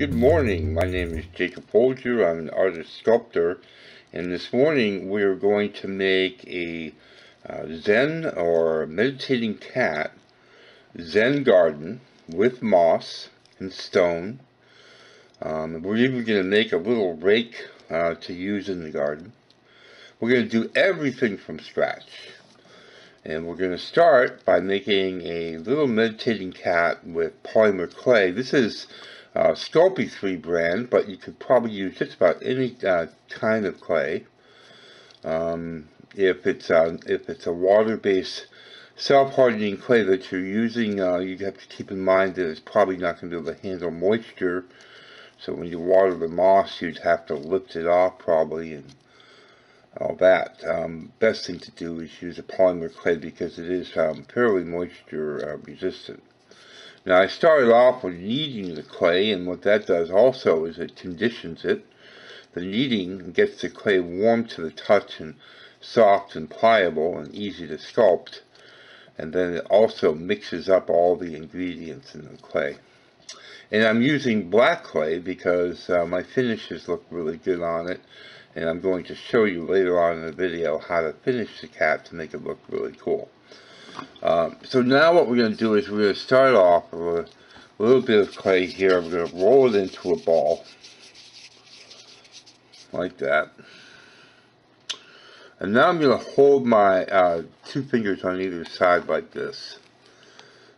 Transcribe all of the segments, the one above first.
Good morning, my name is Jacob Folger, I'm an artist sculptor, and this morning we're going to make a uh, Zen or meditating cat Zen garden with moss and stone. Um, we're even going to make a little rake uh, to use in the garden. We're going to do everything from scratch. And we're going to start by making a little meditating cat with polymer clay. This is uh, Sculpey 3 brand, but you could probably use just about any uh, kind of clay. Um, if it's uh, if it's a water-based self-hardening clay that you're using, uh, you have to keep in mind that it's probably not going to be able to handle moisture. So when you water the moss, you'd have to lift it off probably and all that. Um, best thing to do is use a polymer clay because it is um, fairly moisture uh, resistant. Now I started off with kneading the clay and what that does also is it conditions it. The kneading gets the clay warm to the touch and soft and pliable and easy to sculpt and then it also mixes up all the ingredients in the clay. And I'm using black clay because uh, my finishes look really good on it and I'm going to show you later on in the video how to finish the cat to make it look really cool. Um, so now what we're going to do is we're going to start off with a little bit of clay here. I'm going to roll it into a ball like that. And now I'm going to hold my uh, two fingers on either side like this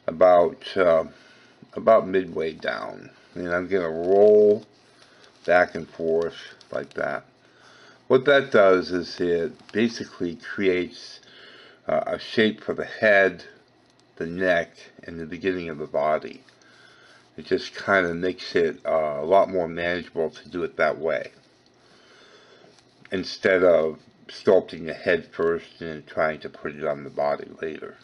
about uh, about midway down. And I'm going to roll back and forth like that. What that does is it basically creates uh, a shape for the head, the neck, and the beginning of the body. It just kind of makes it uh, a lot more manageable to do it that way. Instead of sculpting the head first and trying to put it on the body later.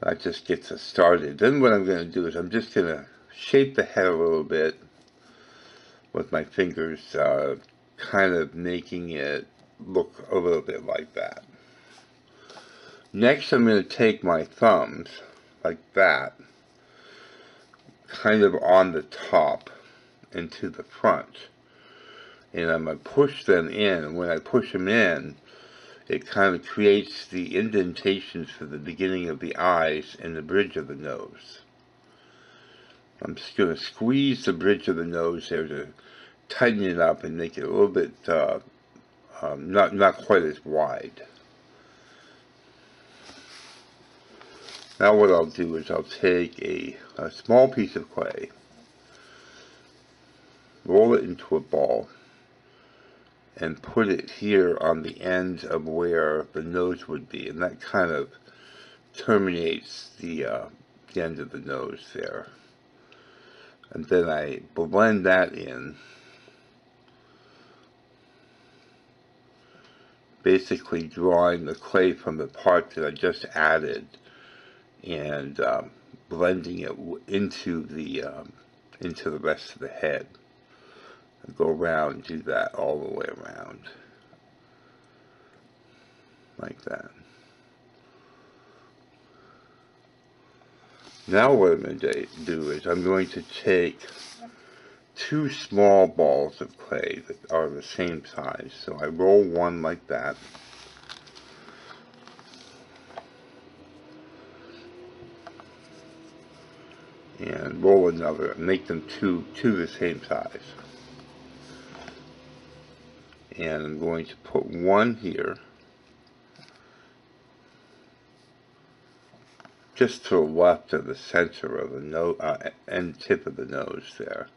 That just gets us started. Then what I'm going to do is I'm just going to shape the head a little bit with my fingers, uh, kind of making it look a little bit like that. Next I'm going to take my thumbs, like that, kind of on the top and to the front. And I'm going to push them in. When I push them in, it kind of creates the indentations for the beginning of the eyes and the bridge of the nose. I'm just going to squeeze the bridge of the nose there to tighten it up and make it a little bit uh, um, not, not quite as wide. Now what I'll do is I'll take a, a small piece of clay, roll it into a ball, and put it here on the end of where the nose would be. And that kind of terminates the, uh, the end of the nose there. And then I blend that in. Basically drawing the clay from the part that I just added and um, blending it into the um, into the rest of the head. And go around do that all the way around. Like that. Now what I'm going to do is I'm going to take two small balls of clay that are the same size. So I roll one like that. And roll another and make them two, to the same size. And I'm going to put one here just to the left of the center of the nose, uh, end tip of the nose there.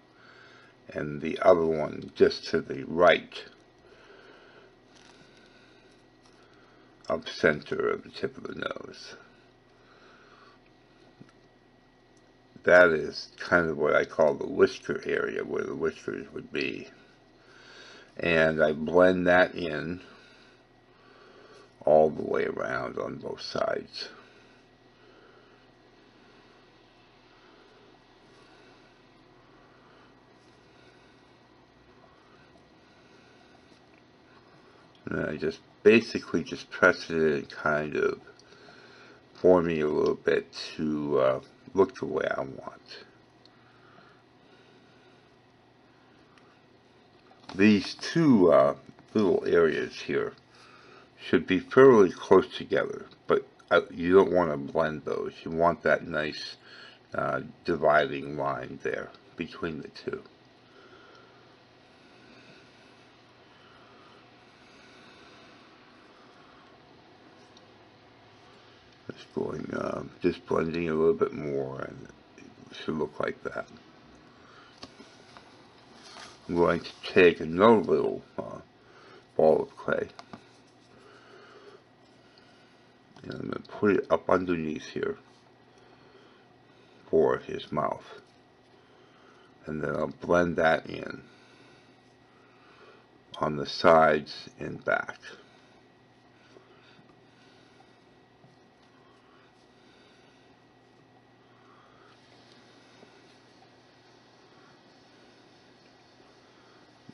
And the other one just to the right of center of the tip of the nose. That is kind of what I call the whisker area where the whiskers would be. And I blend that in all the way around on both sides. And I just basically just press it in kind of forming a little bit to uh, look the way I want. These two uh, little areas here should be fairly close together, but uh, you don't want to blend those. You want that nice uh, dividing line there between the two. Just going, uh, just blending a little bit more and it should look like that. I'm going to take another little uh, ball of clay and I'm going to put it up underneath here for his mouth and then I'll blend that in on the sides and back.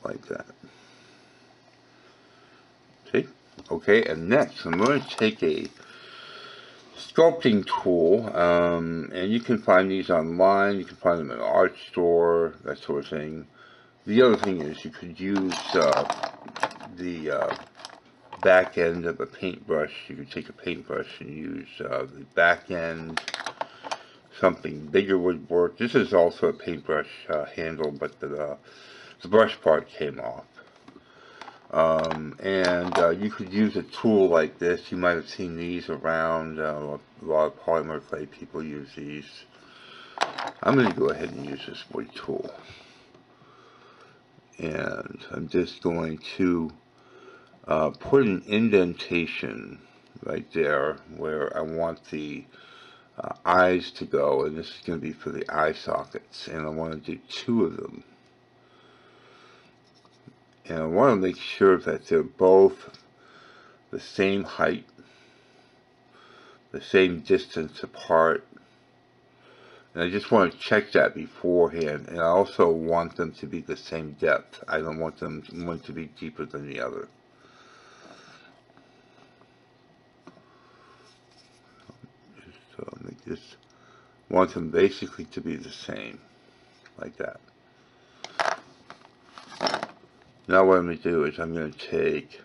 Like that. See? Okay, and next I'm going to take a sculpting tool, um, and you can find these online, you can find them in an art store, that sort of thing. The other thing is you could use uh, the uh, back end of a paintbrush. You could take a paintbrush and use uh, the back end. Something bigger would work. This is also a paintbrush uh, handle, but the, uh, the brush part came off. Um, and uh, you could use a tool like this. You might have seen these around. Uh, a lot of polymer clay people use these. I'm going to go ahead and use this wood tool. And I'm just going to uh, put an indentation right there where I want the uh, eyes to go. And this is going to be for the eye sockets. And I want to do two of them and I want to make sure that they're both the same height, the same distance apart. And I just want to check that beforehand. And I also want them to be the same depth. I don't want them one to be deeper than the other. So I just want them basically to be the same, like that. Now what I'm going to do is I'm going to take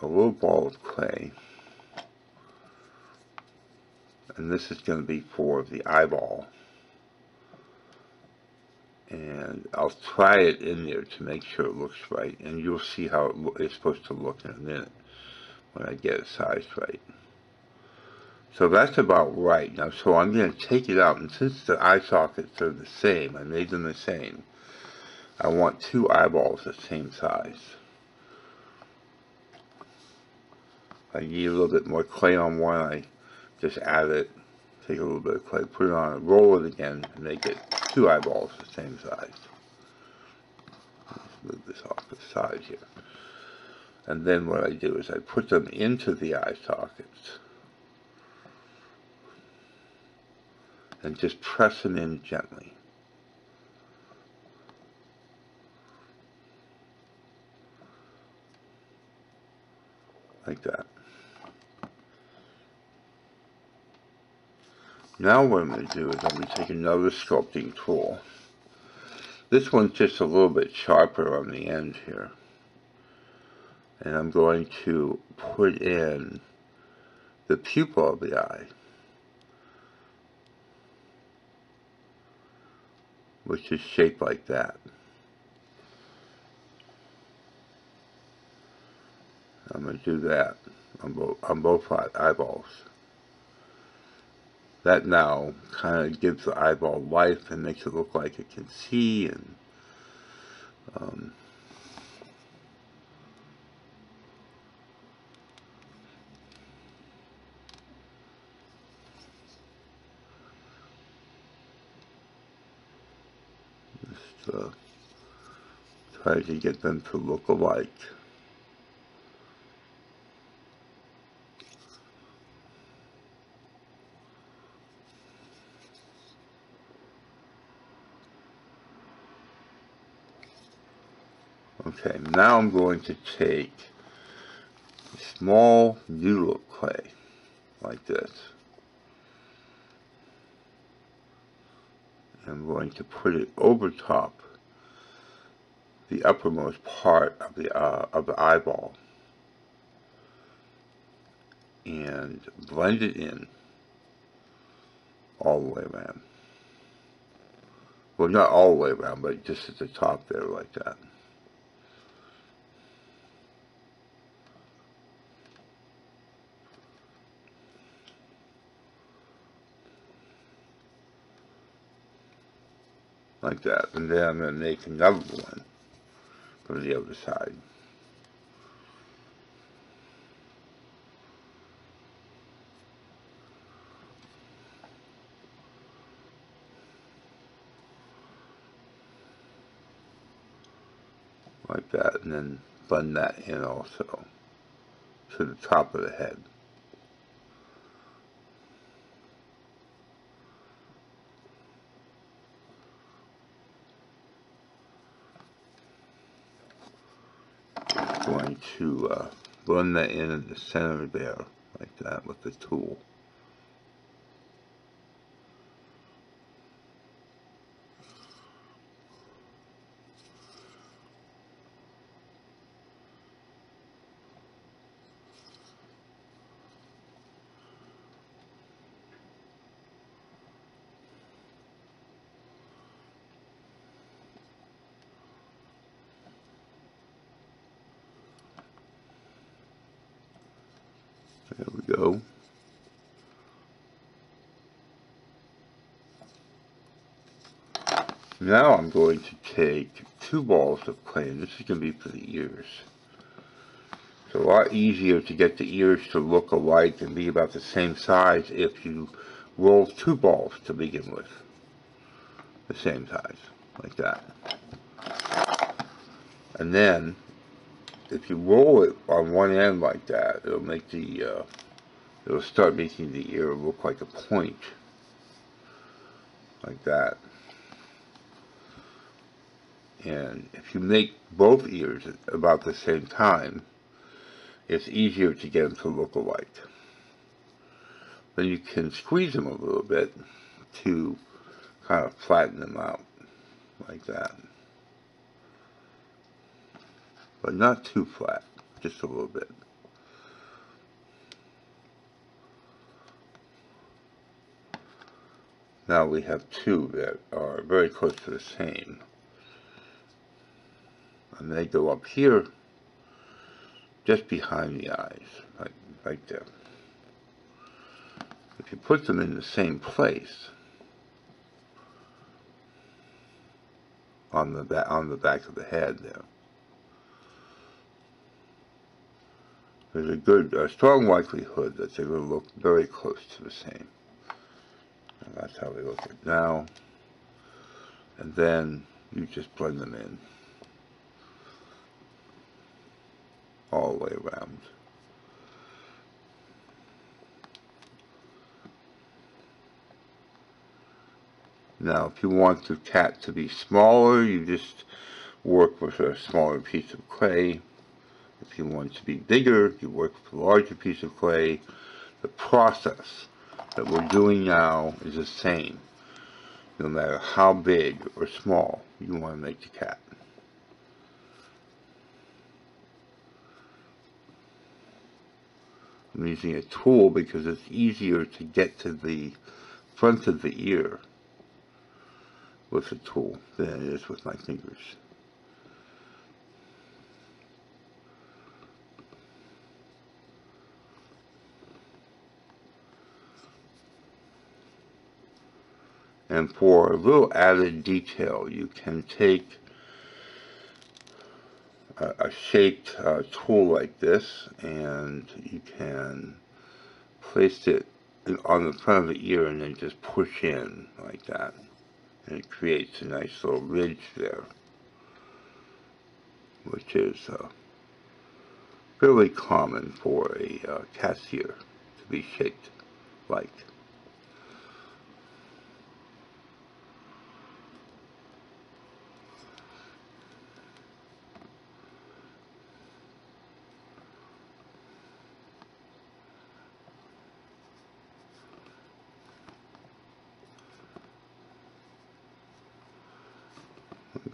a little ball of clay and this is going to be for the eyeball and I'll try it in there to make sure it looks right and you'll see how it's supposed to look in a minute when I get it sized right. So that's about right. Now, so I'm going to take it out, and since the eye sockets are the same, I made them the same, I want two eyeballs the same size. I need a little bit more clay on one, I just add it, take a little bit of clay, put it on, roll it again, and make it two eyeballs the same size. Let's move this off the side here. And then what I do is I put them into the eye sockets. And just press them in gently. Like that. Now what I'm going to do is I'm going to take another sculpting tool. This one's just a little bit sharper on the end here. And I'm going to put in the pupil of the eye. Which is shaped like that. I'm going to do that on both, on both eyeballs. That now kind of gives the eyeball life and makes it look like it can see and um, just uh, try to get them to look alike. Okay, now I'm going to take a small noodle clay, like this. I'm going to put it over top the uppermost part of the uh, of the eyeball and blend it in all the way around. Well, not all the way around, but just at the top there like that. Like that. And then I'm going to make another one for the other side. like that and then blend that in also to the top of the head. Going to uh, blend that in in the center there like that with the tool. There we go. Now I'm going to take two balls of clay, this is going to be for the ears. It's a lot easier to get the ears to look alike and be about the same size if you roll two balls to begin with. The same size, like that. And then if you roll it on one end like that, it'll make the, uh, it'll start making the ear look like a point. Like that. And if you make both ears about the same time, it's easier to get them to look alike. Then you can squeeze them a little bit to kind of flatten them out, like that. but not too flat, just a little bit. Now we have two that are very close to the same. And they go up here, just behind the eyes, like, right there. If you put them in the same place, on the back, on the back of the head there, there's a good, a strong likelihood that they will look very close to the same. And that's how they look at now. And then you just blend them in all the way around. Now, if you want the cat to be smaller, you just work with a smaller piece of clay if you want it to be bigger, you work with a larger piece of clay. The process that we're doing now is the same, no matter how big or small you want to make the cat. I'm using a tool because it's easier to get to the front of the ear with a tool than it is with my fingers. And for a little added detail, you can take a, shaped uh, tool like this and you can place it on the front of the ear and then just push in like that. And it creates a nice little ridge there, which is uh, fairly common for a uh, cat's ear to be shaped like.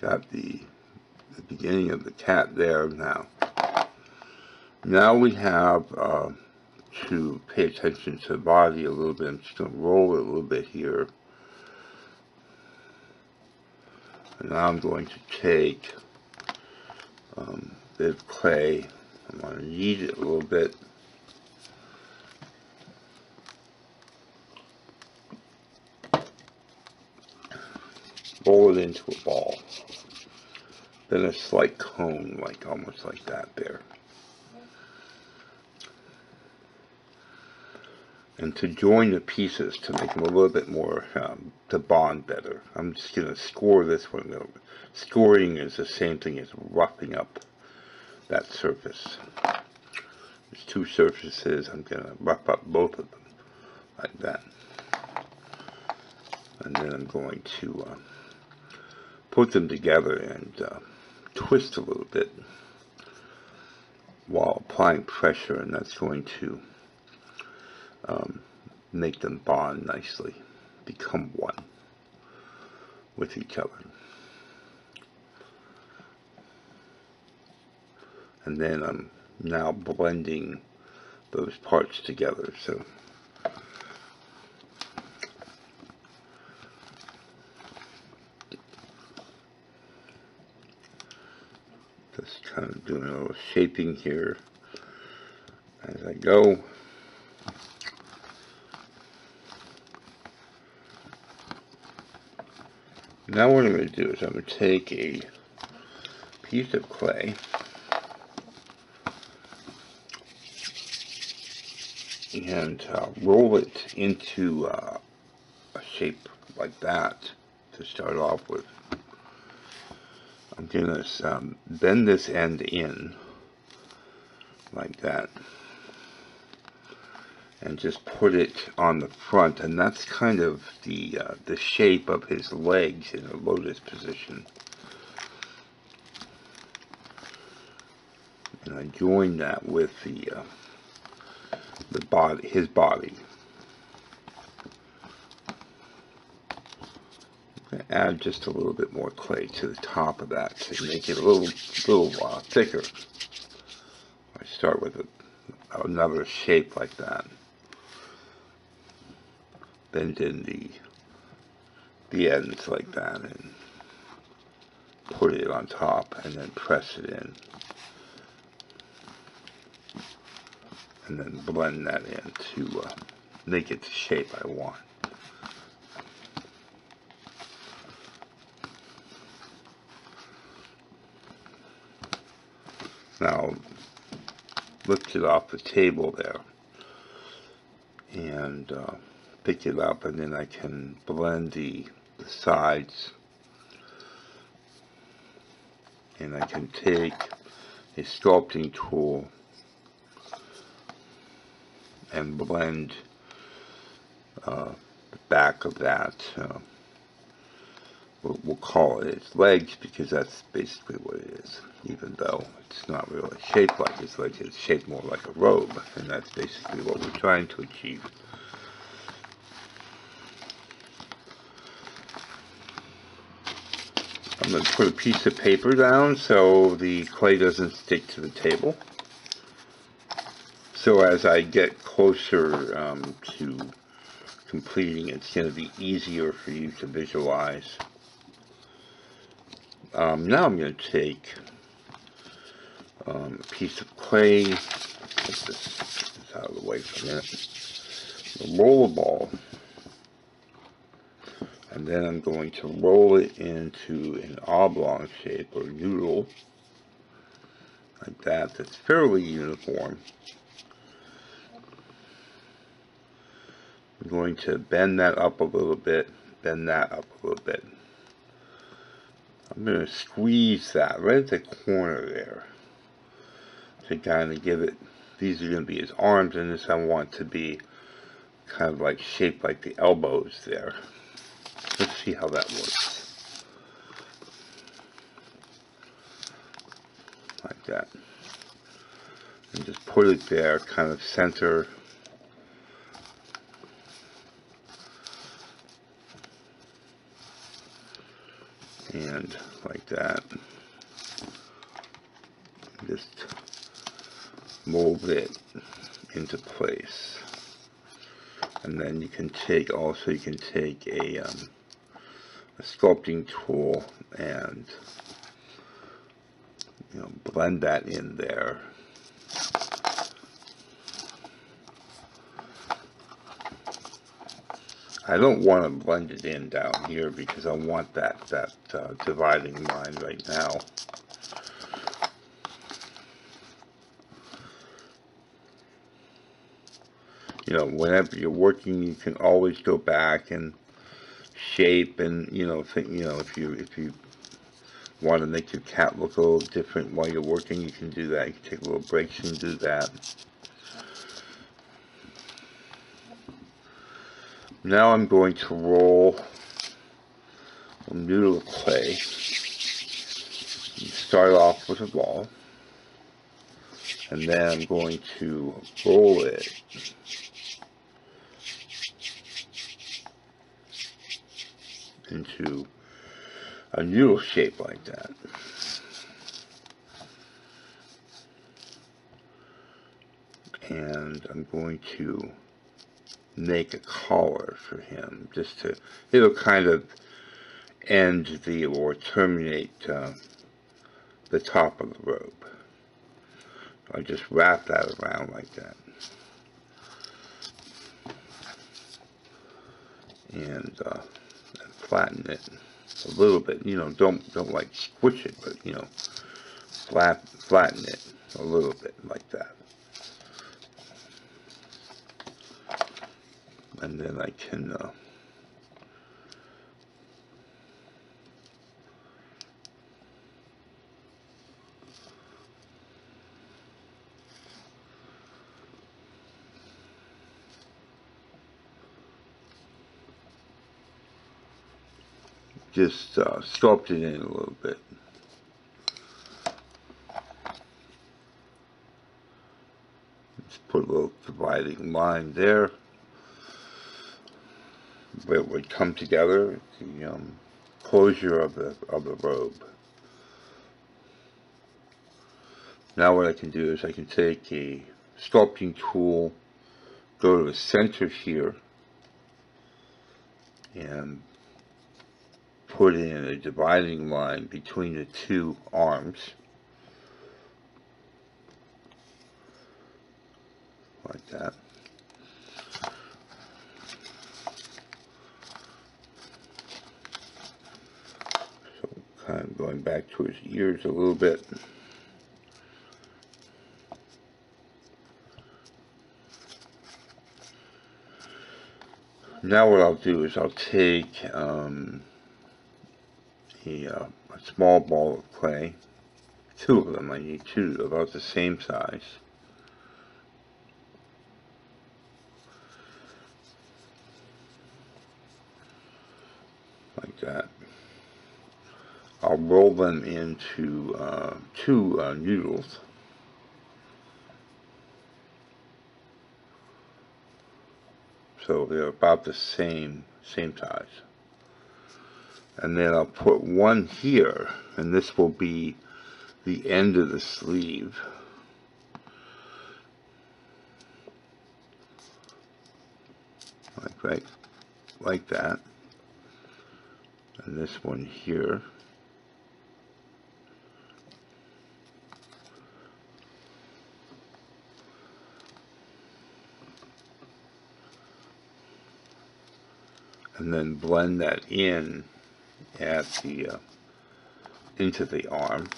Got the, the beginning of the cat there now. Now we have uh, to pay attention to the body a little bit. I'm just going to roll it a little bit here. And now I'm going to take um, a bit of clay. I'm going to knead it a little bit. Roll it into a ball. Then a slight cone, like almost like that there. and to join the pieces to make them a little bit more, um, to bond better. I'm just going to score this one. Scoring is the same thing as roughing up that surface. There's two surfaces, I'm going to rough up both of them like that. And then I'm going to uh, put them together and uh, twist a little bit while applying pressure and that's going to um, make them bond nicely, become one with each other. And then I'm now blending those parts together. So just kind of doing a little shaping here as I go. Now what I'm going to do is I'm going to take a piece of clay and uh, roll it into uh, a shape like that to start off with. I'm going to um, bend this end in like that and just put it on the front and that's kind of the uh, the shape of his legs in a lotus position. And I join that with the uh, the body his body add just a little bit more clay to the top of that to make it a little little uh, thicker. I start with a, another shape like that. Bend in the the ends like that and put it on top and then press it in. And then blend that in to uh, make it the shape I want. Now lift it off the table there. And uh, pick it up and then I can blend the, the sides. And I can take a sculpting tool and blend uh, the back of that uh, we'll, we'll, call it its legs because that's basically what it is even though it's not really shaped like its legs it's shaped more like a robe and that's basically what we're trying to achieve I'm going to put a piece of paper down so the clay doesn't stick to the table. So as I get closer um, to completing, it's going to be easier for you to visualize. Um, now I'm going to take um, a piece of clay, get this out of the way for a minute, a roller ball, and then I'm going to roll it into an oblong shape or noodle like that that's fairly uniform. I'm going to bend that up a little bit bend that up a little bit I'm going to squeeze that right at the corner there to kind of give it these are going to be his arms and this I want to be kind of like shaped like the elbows there Let's see how that works. Like that. And just put it there, kind of center. And like that. just mold it into place. And then you can take, also you can take a, um, a sculpting tool and you know, blend that in there. I don't want to blend it in down here because I want that, that uh, dividing line right now. You know, whenever you're working, you can always go back and shape and, you know, think, you know, if you, if you want to make your cat look a little different while you're working, you can do that. You can take a little breaks and do that. Now I'm going to roll a noodle of clay. Start off with a ball. And then I'm going to roll it into a noodle shape like that. And I'm going to make a collar for him just to, it'll kind of end the, or terminate uh, the top of the robe. I just wrap that around like that. And, uh, and flatten it a little bit, you know, don't, don't like squish it, but, you know, flat, flatten it a little bit like that. And then I can, uh, just uh, sculpt it in a little bit. Just put a little dividing line there. It would come together, the um, closure of the, of the robe. Now what I can do is I can take a sculpting tool, go to the center here, and put in a dividing line between the two arms like that so of going back to his ears a little bit now what I'll do is I'll take um, a, uh, a small ball of clay. Two of them, I need two about the same size. Like that. I'll roll them into uh, two uh, noodles. So they're about the same, same size. And then I'll put one here and this will be the end of the sleeve. Like right like that. And this one here and then blend that in at the uh, into the arm.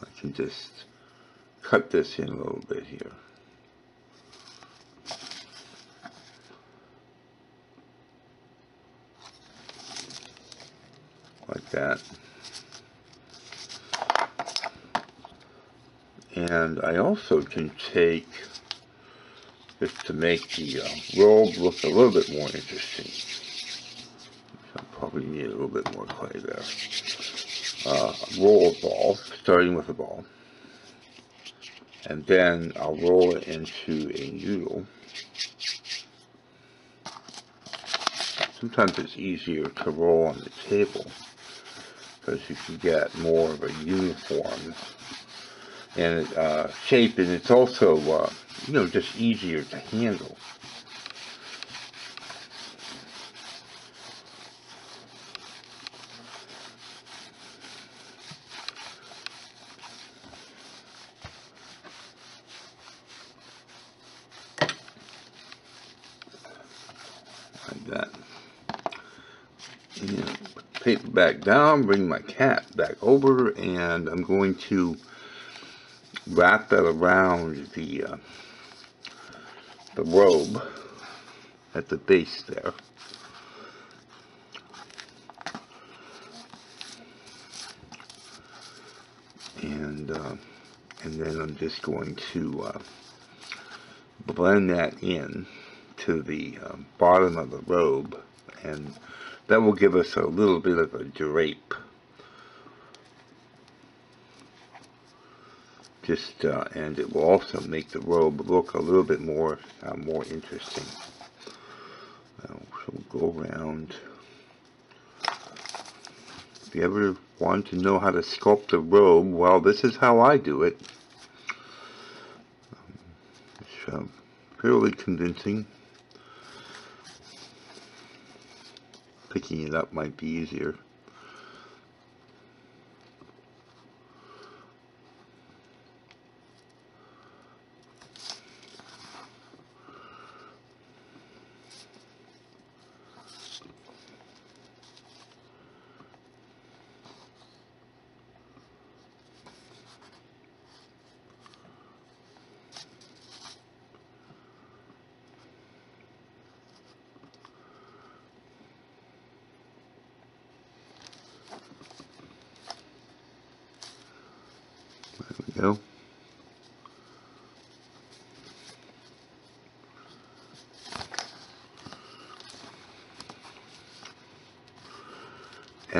I can just cut this in a little bit here. Like that. And I also can take, just to make the uh, robe look a little bit more interesting. I probably need a little bit more clay there. Uh, roll a ball, starting with a ball. and then I'll roll it into a noodle. Sometimes it's easier to roll on the table because you can get more of a uniform and uh, shape and it's also uh, you know just easier to handle. like that. And put the paper back down, bring my cat back over, and I'm going to wrap that around the uh, the robe at the base there. And uh, and then I'm just going to uh, blend that in to the uh, bottom of the robe and that will give us a little bit of a drape. Just uh, and it will also make the robe look a little bit more uh, more interesting. Uh, so we'll go around. If you ever want to know how to sculpt a robe well this is how I do it. Um, it's uh, fairly convincing picking it up might be easier. we go.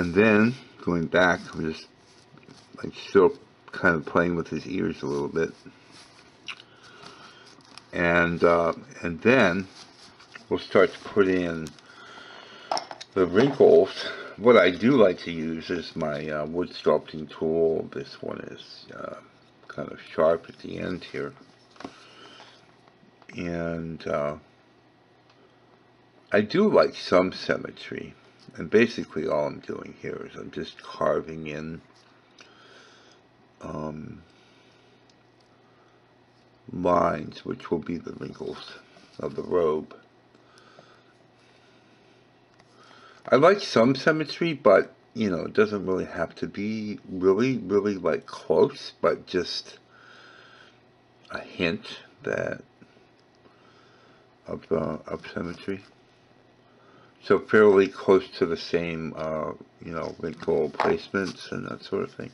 And then going back, I'm just like still kind of playing with his ears a little bit. And uh, and then we'll start to put in the wrinkles what I do like to use is my uh, wood sculpting tool. This one is uh, kind of sharp at the end here. And uh, I do like some symmetry. And basically all I'm doing here is I'm just carving in um, lines, which will be the wrinkles of the robe. I like some symmetry, but, you know, it doesn't really have to be really, really, like, close, but just a hint that of, uh, of symmetry. So fairly close to the same, uh, you know, wrinkle placements and that sort of thing.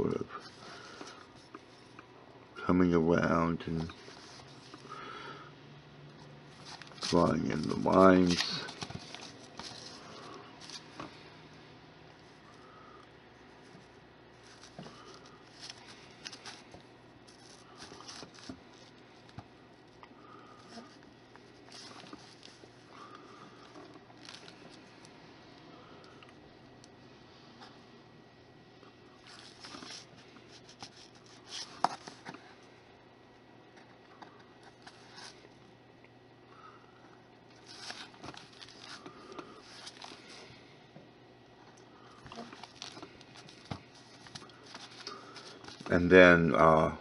Sort of coming around and drawing in the lines. and then uh,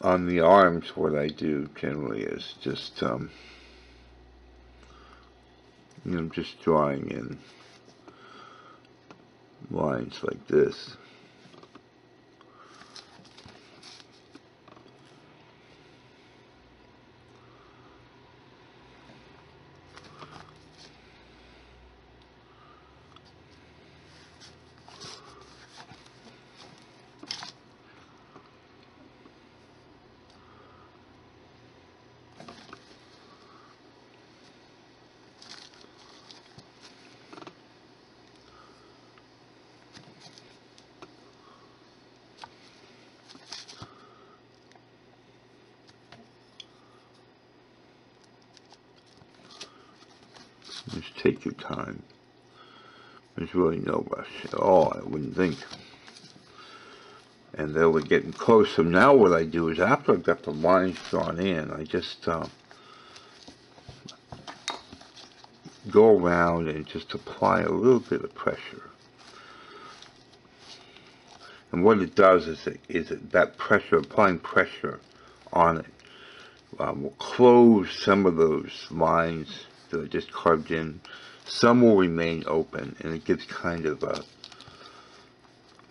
on the arms what I do generally is just um, know just drawing in lines like this take your time. No rush at all, I wouldn't think. And they were getting close. So now what I do is after I've got the lines drawn in, I just uh, go around and just apply a little bit of pressure. And what it does is, it, is it, that pressure, applying pressure on it, um, will close some of those lines that I just carved in. Some will remain open, and it gives kind of a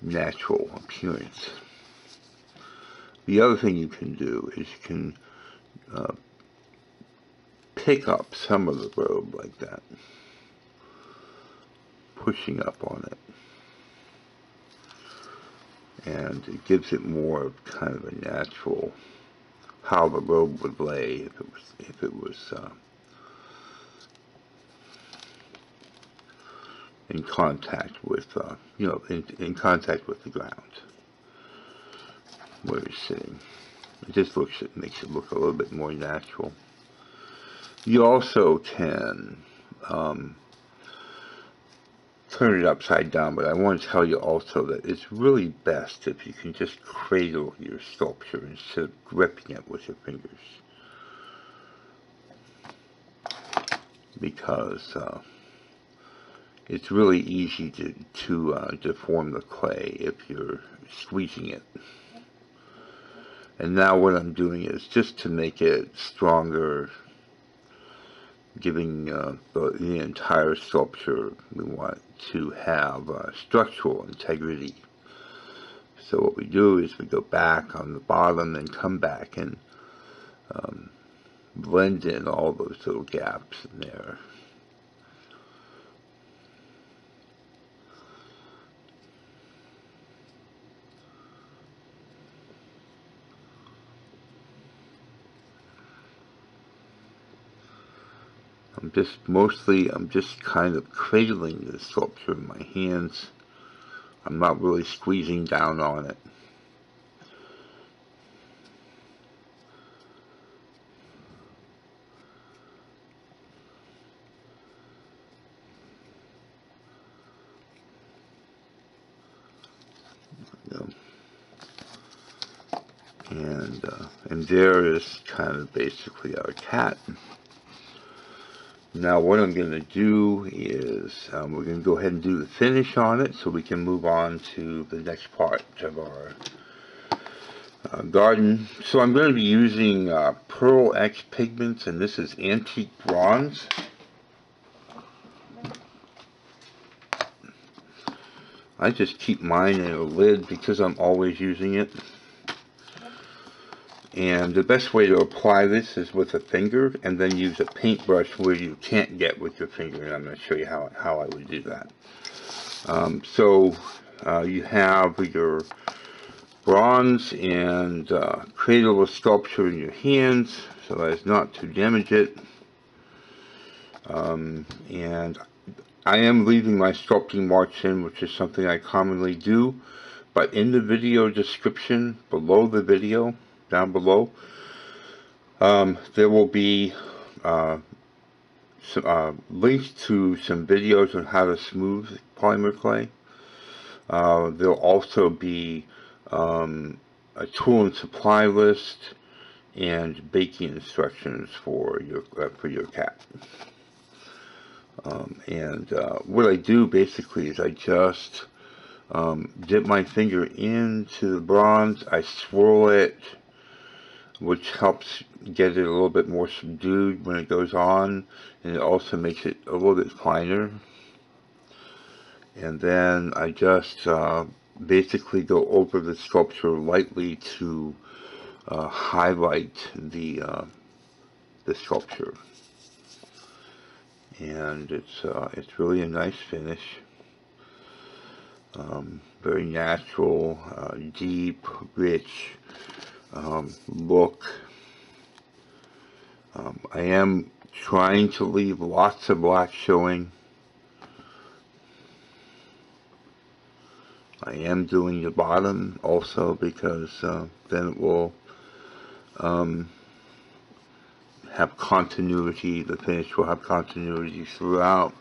natural appearance. The other thing you can do is you can uh, pick up some of the robe like that, pushing up on it. And it gives it more of kind of a natural, how the robe would lay if it was, if it was uh, in contact with, uh, you know, in, in contact with the ground where it's sitting. It just looks, it makes it look a little bit more natural. You also can um, turn it upside down, but I want to tell you also that it's really best if you can just cradle your sculpture instead of gripping it with your fingers. Because uh, it's really easy to, to uh, deform the clay if you're squeezing it. And now what I'm doing is just to make it stronger, giving uh, the, the, entire sculpture, we want to have uh, structural integrity. So what we do is we go back on the bottom and come back and um, blend in all those little gaps in there. I'm just mostly, I'm just kind of cradling the sculpture in my hands. I'm not really squeezing down on it. And, uh, and there is kind of basically our cat. Now what I'm going to do is um, we're going to go ahead and do the finish on it so we can move on to the next part of our uh, garden. So I'm going to be using uh, Pearl Ex pigments and this is antique bronze. I just keep mine in a lid because I'm always using it. And the best way to apply this is with a finger and then use a paintbrush where you can't get with your finger. And I'm going to show you how, how I would do that. Um, so uh, you have your bronze and uh, cradle of sculpture in your hands so as not to damage it. Um, and I am leaving my sculpting marks in, which is something I commonly do. But in the video description below the video, down below. Um, there will be uh, some, uh, links to some videos on how to smooth polymer clay. Uh, there'll also be um, a tool and supply list and baking instructions for your uh, for your cat. Um, and uh, what I do basically is I just um, dip my finger into the bronze, I swirl it, which helps get it a little bit more subdued when it goes on and it also makes it a little bit finer. And then I just uh, basically go over the sculpture lightly to uh, highlight the uh, the sculpture. And it's uh, it's really a nice finish. Um, very natural uh, deep rich um, look. Um, I am trying to leave lots of black showing. I am doing the bottom also because uh, then it will um, have continuity, the finish will have continuity throughout.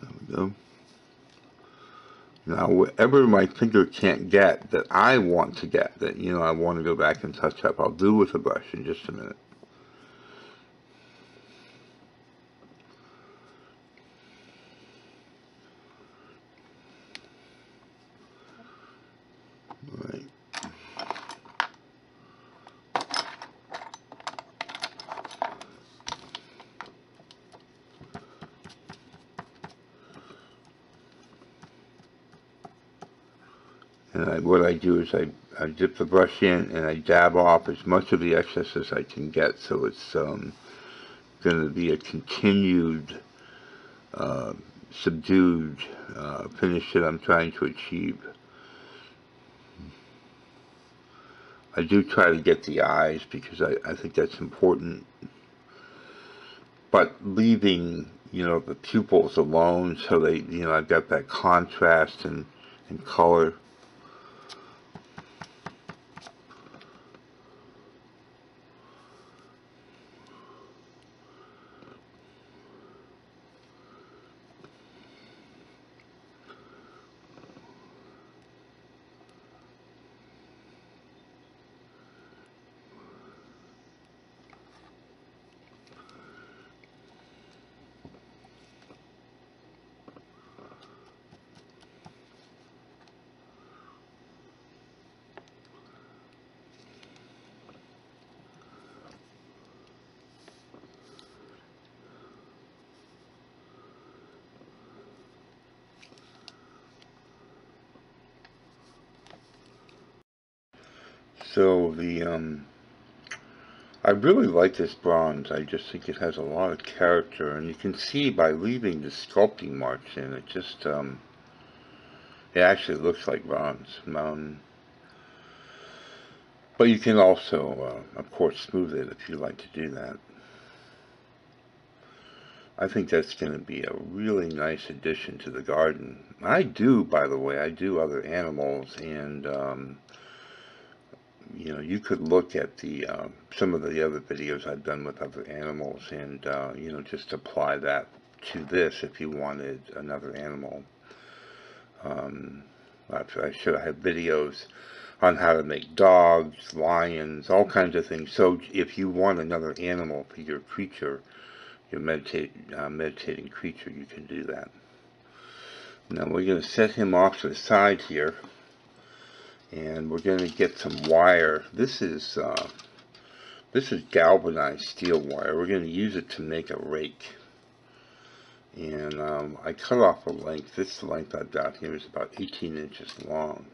There we go. Now, whatever my finger can't get that I want to get, that, you know, I want to go back and touch up, I'll do with a brush in just a minute. And I, what I do is I, I dip the brush in and I dab off as much of the excess as I can get so it's um, going to be a continued uh, subdued uh, finish that I'm trying to achieve. I do try to get the eyes because I, I think that's important. But leaving, you know, the pupils alone so they, you know, I've got that contrast and, and color. So the um, I really like this bronze. I just think it has a lot of character, and you can see by leaving the sculpting marks in, it just um, it actually looks like bronze. Um, but you can also, uh, of course, smooth it if you like to do that. I think that's going to be a really nice addition to the garden. I do, by the way, I do other animals, and um, you know, you could look at the uh, some of the other videos I've done with other animals and, uh, you know, just apply that to this if you wanted another animal. Um, I should have videos on how to make dogs, lions, all kinds of things. So if you want another animal for your creature, your meditate, uh, meditating creature, you can do that. Now we're going to set him off to the side here and we're going to get some wire. This is uh, this is galvanized steel wire. We're going to use it to make a rake. And um, I cut off a length. This length I've got here is about 18 inches long.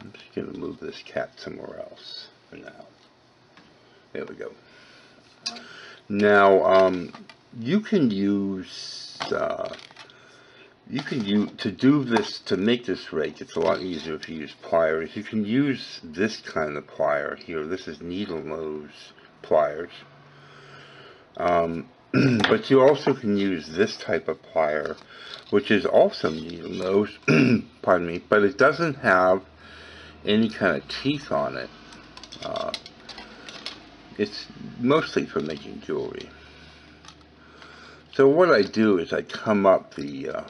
I'm just going to move this cat somewhere else for now. There we go. Now, um, you can use uh, you can use, to do this, to make this rake, it's a lot easier if you use pliers. You can use this kind of plier here. This is needle nose pliers. Um, but you also can use this type of plier, which is also needle nose, pardon me, but it doesn't have any kind of teeth on it. Uh, it's mostly for making jewelry. So what I do is I come up the uh,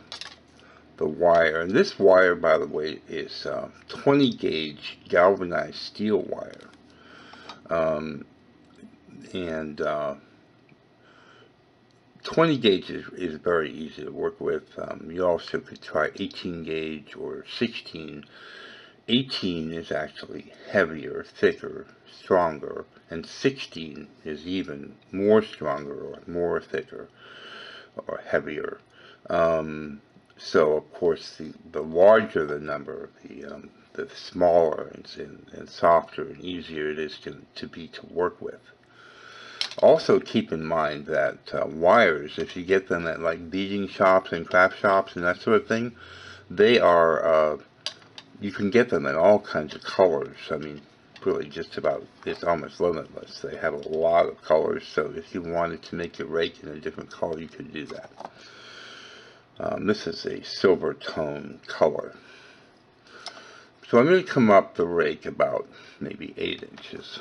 the wire. And this wire, by the way, is uh, 20 gauge galvanized steel wire. Um, and uh, 20 gauge is, is, very easy to work with. Um, you also could try 18 gauge or 16. 18 is actually heavier, thicker, stronger, and 16 is even more stronger or more thicker or heavier. Um, so of course the, the larger the number, the, um, the smaller and, and, softer and easier it is to, to be to work with. Also keep in mind that uh, wires, if you get them at like beading shops and craft shops and that sort of thing, they are uh, you can get them in all kinds of colors. I mean, really just about, it's almost limitless. They have a lot of colors, so if you wanted to make your rake in a different color, you could do that. Um, this is a silver tone color. So I'm going to come up the rake about maybe 8 inches.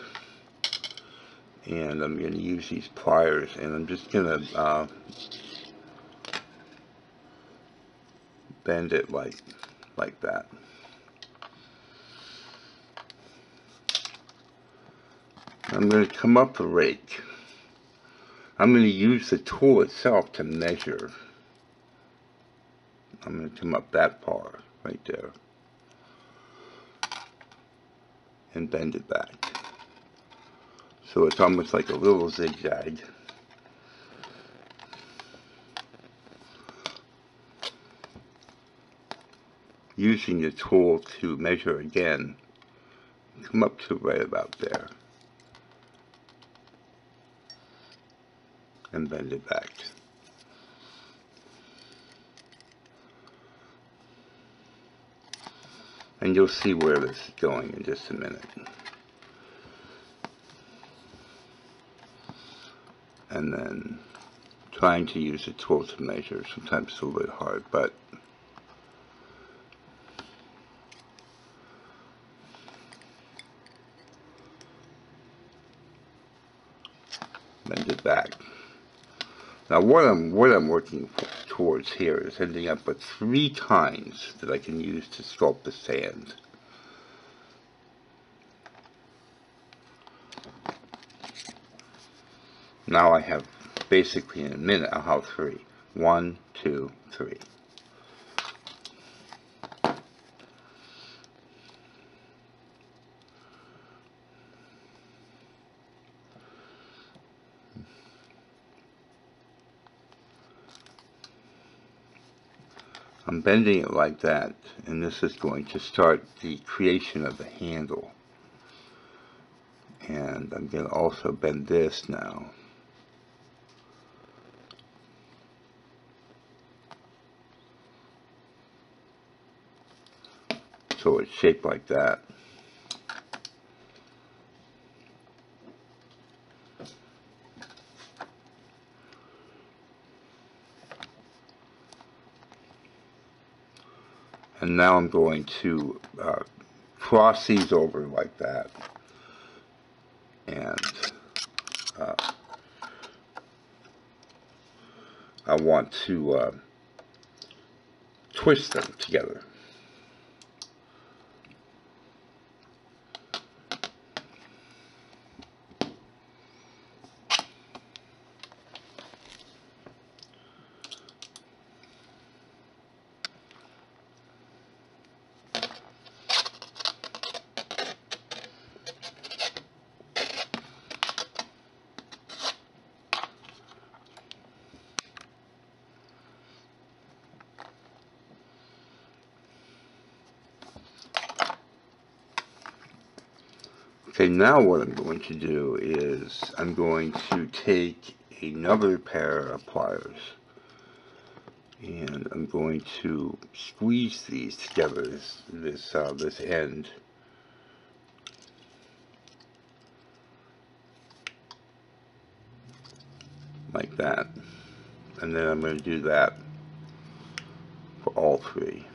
And I'm going to use these pliers and I'm just going to uh, bend it like, like that. I'm going to come up the rake. I'm going to use the tool itself to measure. I'm going to come up that far, right there. And bend it back. So it's almost like a little zigzag. Using the tool to measure again, come up to right about there. and bend it back. And you'll see where this is going in just a minute. And then trying to use the tool to measure, sometimes it's a little bit hard, but bend it back. Now what I'm what I'm working towards here is ending up with three tines that I can use to sculpt the sand. Now I have basically in a minute I'll have three. One, two, three. I'm bending it like that and this is going to start the creation of the handle. And I'm going to also bend this now. So it's shaped like that and now I'm going to uh, cross these over like that. And uh, I want to uh, twist them together Now what I'm going to do is I'm going to take another pair of pliers and I'm going to squeeze these together, this, this, uh, this end. Like that. And then I'm going to do that for all three.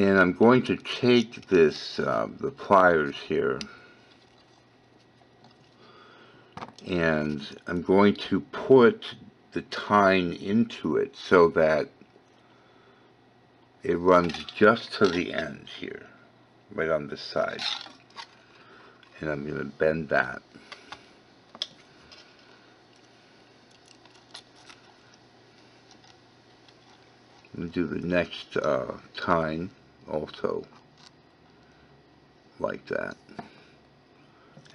And I'm going to take this, uh, the pliers here, and I'm going to put the tine into it so that it runs just to the end here, right on this side. And I'm going to bend that. I'm going to do the next uh, tine also like that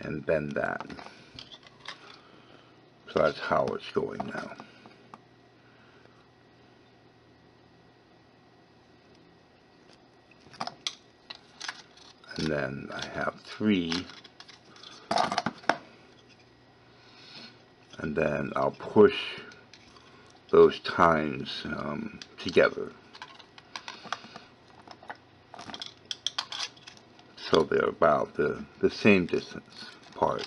and bend that So that's how it's going now. And then I have three. And then I'll push those tines um, together. So they're about the, the same distance apart.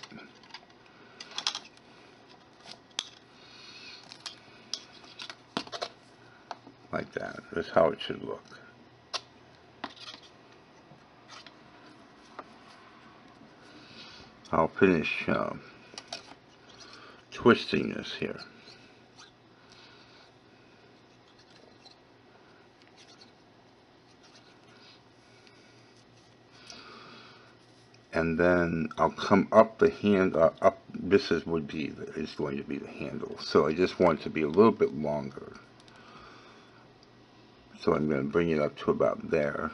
Like that. That's how it should look. I'll finish uh, twisting this here. And then I'll come up the hand uh, up this is would be is going to be the handle. So I just want it to be a little bit longer. So I'm going to bring it up to about there.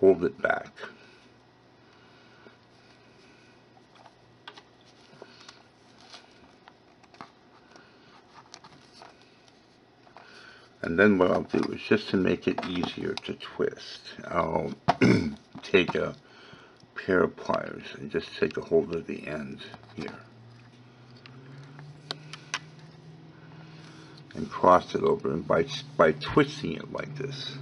Hold it back And then what I'll do is just to make it easier to twist, I'll take a pair of pliers and just take a hold of the end here. And cross it over and by, by twisting it like this,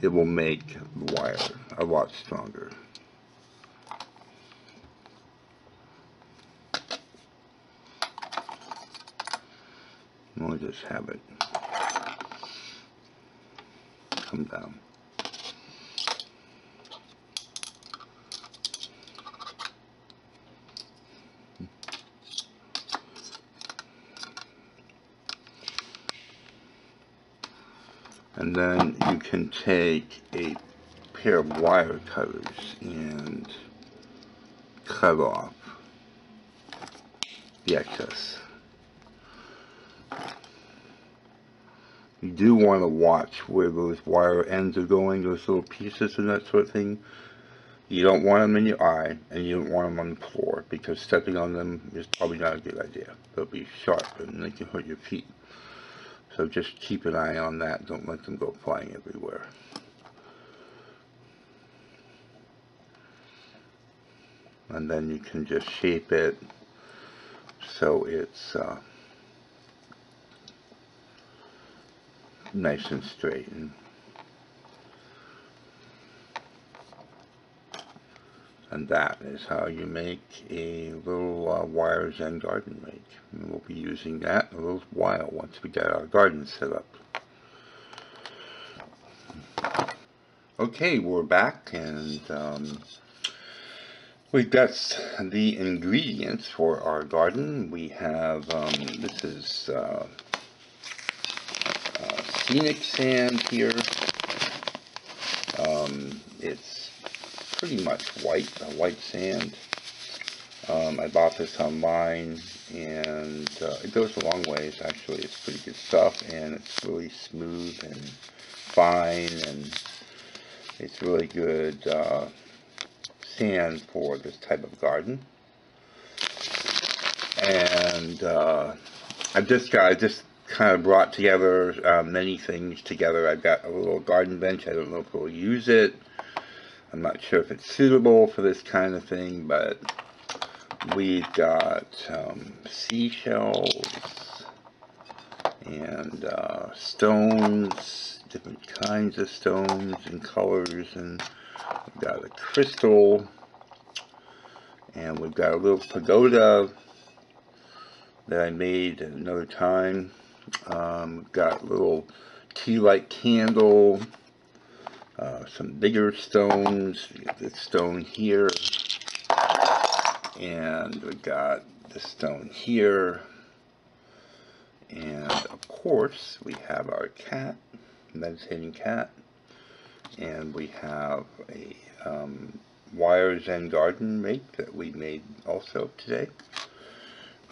it will make the wire a lot stronger. We'll just have it come down. And then you can take a pair of wire cutters and cut off the excess. You do want to watch where those wire ends are going, those little pieces and that sort of thing. You don't want them in your eye, and you don't want them on the floor, because stepping on them is probably not a good idea. They'll be sharp, and they can hurt your feet. So just keep an eye on that. Don't let them go flying everywhere. And then you can just shape it so it's uh, nice and straight. And, and that is how you make a little uh, wire Zen garden rake. And we'll be using that a little while once we get our garden set up. Okay, we're back and um, we've got the ingredients for our garden. We have, um, this is uh, scenic sand here. Um, it's pretty much white, white sand. Um, I bought this online and uh, it goes a long ways actually. It's pretty good stuff and it's really smooth and fine and it's really good uh, sand for this type of garden. And uh, I just got, I just kind of brought together uh, many things together. I've got a little garden bench. I don't know if we'll use it. I'm not sure if it's suitable for this kind of thing, but we've got um, seashells and uh, stones, different kinds of stones and colors, and we've got a crystal, and we've got a little pagoda that I made another time. Um, got little tea-light candle, uh, some bigger stones, this stone here, and we got the stone here, and of course we have our cat, meditating cat, and we have a um, wire Zen garden rake that we made also today.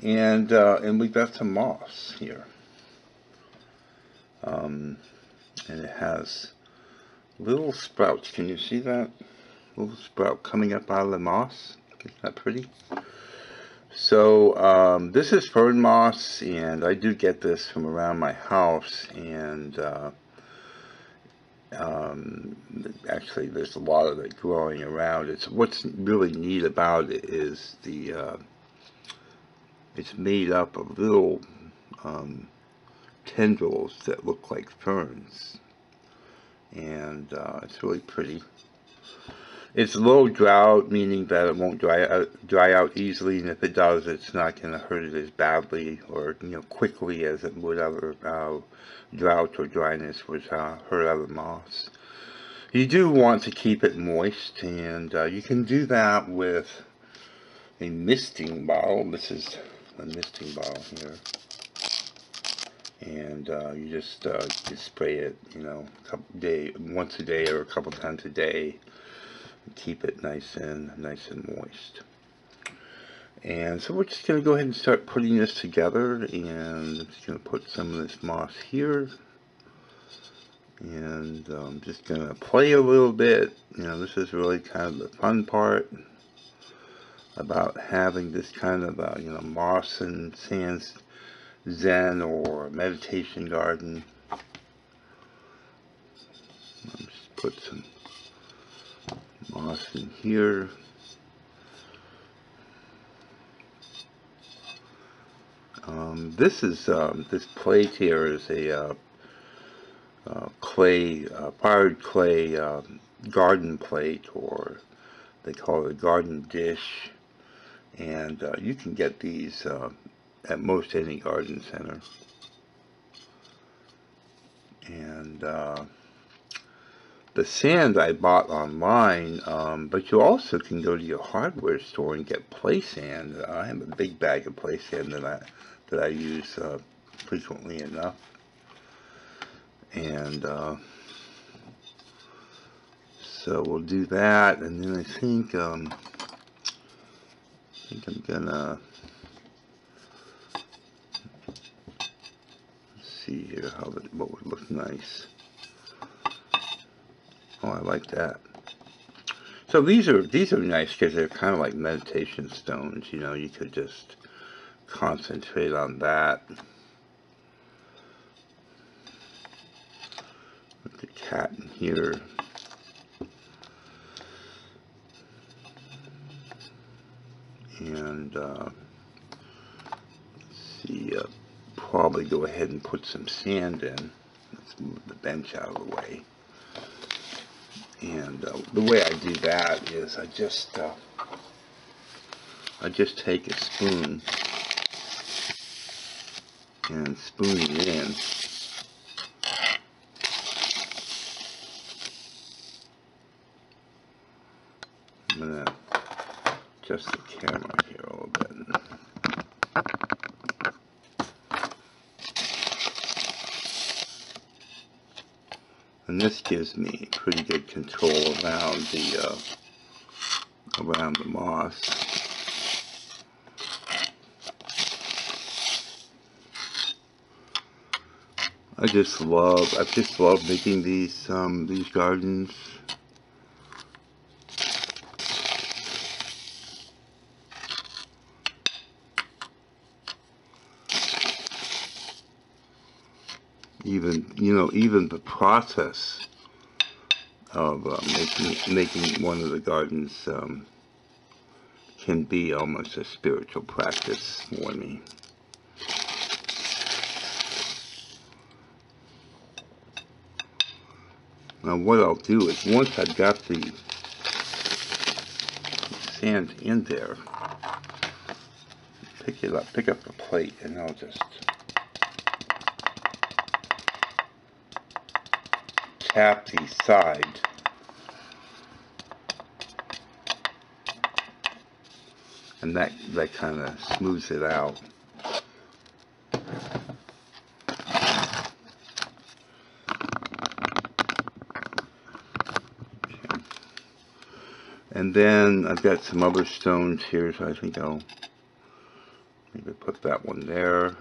And, uh, and we've got some moss here um, and it has little sprouts. Can you see that? little sprout coming up out of the moss. Isn't that pretty? So um, this is fern moss, and I do get this from around my house, and uh, um, actually there's a lot of it growing around. It's what's really neat about it is the uh, it's made up of little um, tendrils that look like ferns, and uh, it's really pretty. It's low drought, meaning that it won't dry out, dry out easily, and if it does, it's not going to hurt it as badly or you know quickly as it would other uh, drought or dryness would uh, hurt other moths. You do want to keep it moist, and uh, you can do that with a misting bottle. This is a misting bottle here and uh, you just uh, you spray it, you know, a couple day, once a day or a couple times a day, keep it nice and nice and moist. And so we're just going to go ahead and start putting this together, and I'm just going to put some of this moss here, and I'm um, just going to play a little bit. You know, this is really kind of the fun part about having this kind of, uh, you know, moss and sands Zen or meditation garden. Let's just put some moss in here. Um, this is um, this plate here is a uh, uh, clay, uh, fired clay um, garden plate, or they call it a garden dish. And uh, you can get these uh, at most any garden center. And uh, the sand I bought online, um, but you also can go to your hardware store and get play sand. I have a big bag of play sand that I that I use uh, frequently enough. And uh, so we'll do that, and then I think um, I think I'm gonna see here how the, what would look nice. Oh, I like that. So these are these are nice because they're kind of like meditation stones. You know, you could just concentrate on that. Put the cat in here. And uh, see. Uh, probably go ahead and put some sand in. Let's move the bench out of the way. And uh, the way I do that is I just uh, I just take a spoon and spoon it in. I'm gonna adjust the camera here a little bit. and this gives me pretty good control around the uh, around the moss. I just love I just love making these um, these gardens. even you know even the process of uh, making making one of the gardens um, can be almost a spiritual practice for me. Now what I'll do is once I've got the sand in there, pick it up, pick up the plate, and I'll just tap the side. And that that kind of smooths it out. And then I've got some other stones here so I think I'll maybe put that one there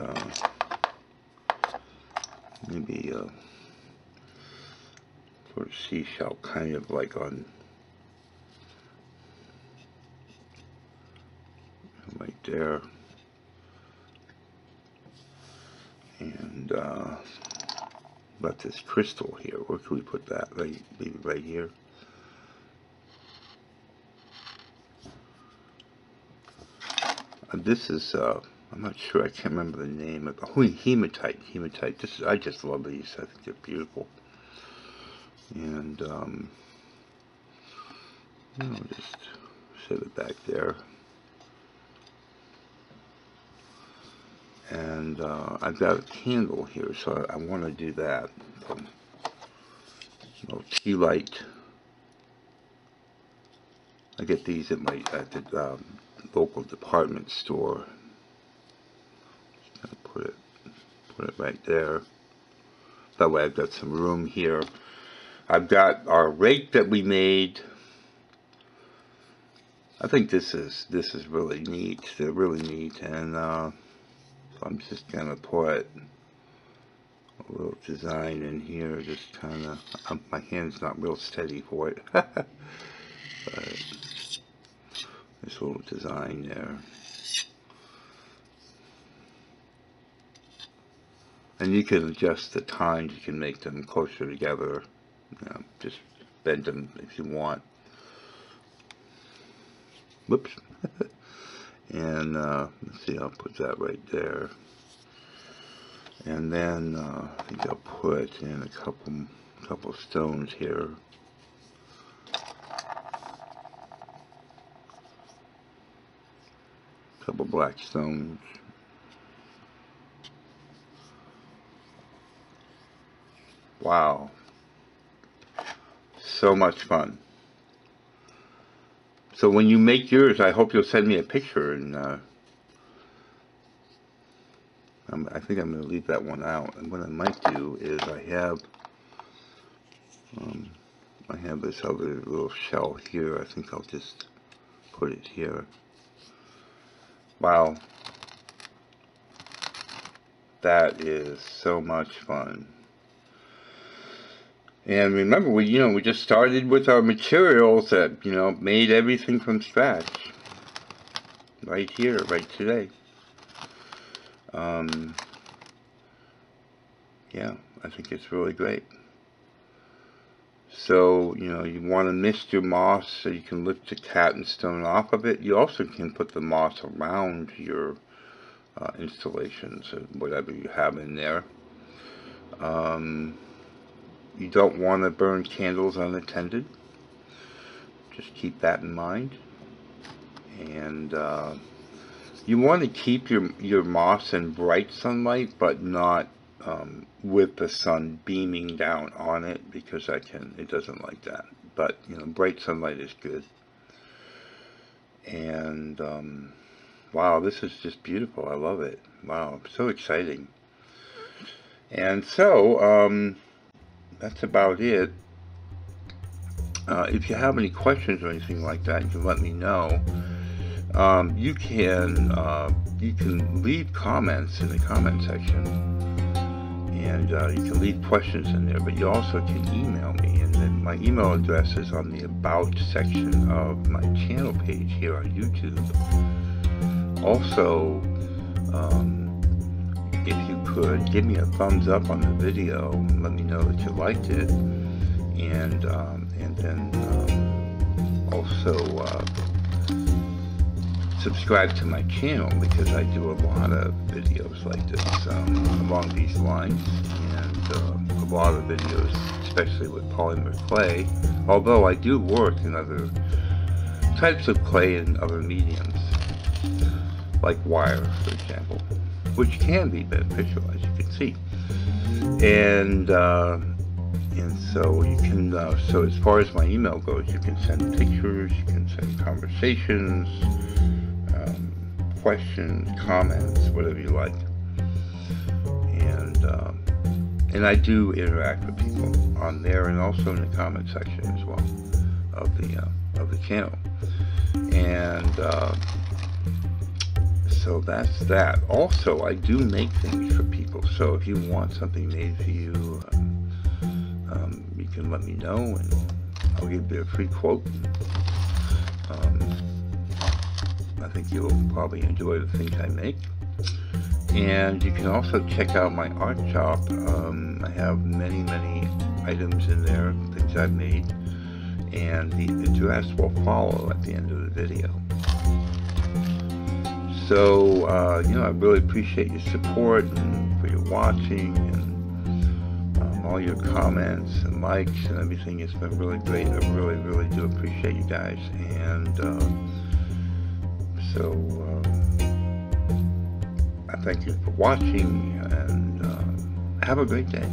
uh, maybe uh, sort of seashell kind of like on right there. And uh, about this crystal here where can we put that? Right maybe right here? And this is uh, I'm not sure I can't remember the name of oh, hematite hematite. This is, I just love these. I think they're beautiful. And um, I'll just set it back there. And uh, I've got a candle here so I, I want to do that. Um, little tea light. I get these at my at the um, local department store. Put it put it right there. That way I've got some room here. I've got our rake that we made. I think this is this is really neat. Really neat, and uh, I'm just gonna put a little design in here. Just kind of, um, my hand's not real steady for it, but this little design there. And you can adjust the times, you can make them closer together you know, just bend them if you want. Whoops. and uh, let's see, I'll put that right there. And then uh, I think I'll put in a couple couple stones here. couple black stones. Wow so much fun. So when you make yours, I hope you'll send me a picture and uh, i think I'm going to leave that one out. And what I might do is I have um, I have this other little shell here. I think I'll just put it here. Wow. That is so much fun. And remember, we, you know, we just started with our materials that, you know, made everything from scratch. Right here, right today. Um, yeah, I think it's really great. So, you know, you want to mist your moss so you can lift the cat and stone off of it. You also can put the moss around your uh, installations, or whatever you have in there. Um, you don't want to burn candles unattended. Just keep that in mind. And uh, you want to keep your, your moss in bright sunlight, but not um, with the sun beaming down on it because I can, it doesn't like that. But, you know, bright sunlight is good. And, um, wow, this is just beautiful. I love it. Wow, so exciting. And so, um, that's about it. Uh, if you have any questions or anything like that, you can let me know. Um, you can uh, you can leave comments in the comment section, and uh, you can leave questions in there. But you also can email me, and then my email address is on the About section of my channel page here on YouTube. Also. Um, if you could give me a thumbs up on the video and let me know that you liked it and um, and then um, also uh, subscribe to my channel because I do a lot of videos like this um, along these lines and uh, a lot of videos especially with polymer clay although I do work in other types of clay and other mediums like wire for example which can be beneficial, as you can see. And uh, and so you can. Uh, so as far as my email goes, you can send pictures, you can send conversations, um, questions, comments, whatever you like. And uh, and I do interact with people on there, and also in the comment section as well of the uh, of the channel. And uh, so that's that. Also, I do make things for people. So if you want something made for you, um, um, you can let me know and I'll give you a free quote. Um, I think you'll probably enjoy the things I make. And you can also check out my art shop. Um, I have many, many items in there, things I've made. And the address will follow at the end of the video. So, uh, you know, I really appreciate your support and for your watching and um, all your comments and likes and everything. It's been really great. I really, really do appreciate you guys. And um, so, um, I thank you for watching and uh, have a great day.